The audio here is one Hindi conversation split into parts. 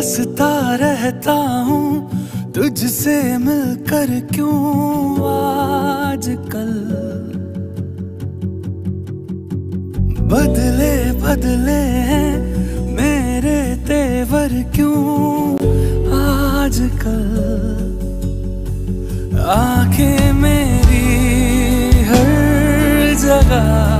हंसता रहता हूँ, तुझसे मिलकर क्यों आजकल? बदले बदले हैं मेरे तेवर क्यों आजकल? आँखें मेरी हर जगह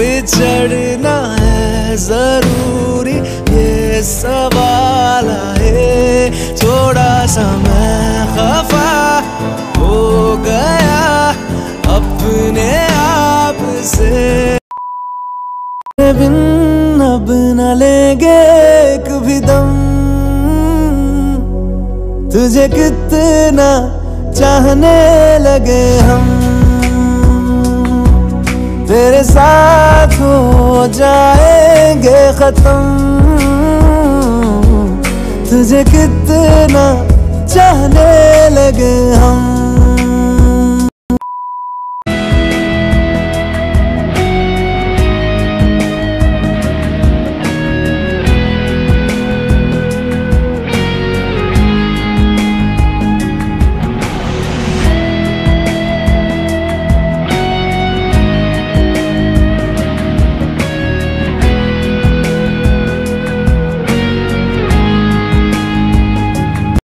बिछड़ना है ज़रूरी। ये सवाल आए, थोड़ा सा मैं खफा हो गया अपने आप से। बिन अब न लेंगे एक भी दम। तुझे कितना चाहने लगे हम। तेरे साथ हो जाएँगे खत्म। तुझे कितना चाहने लगे हम।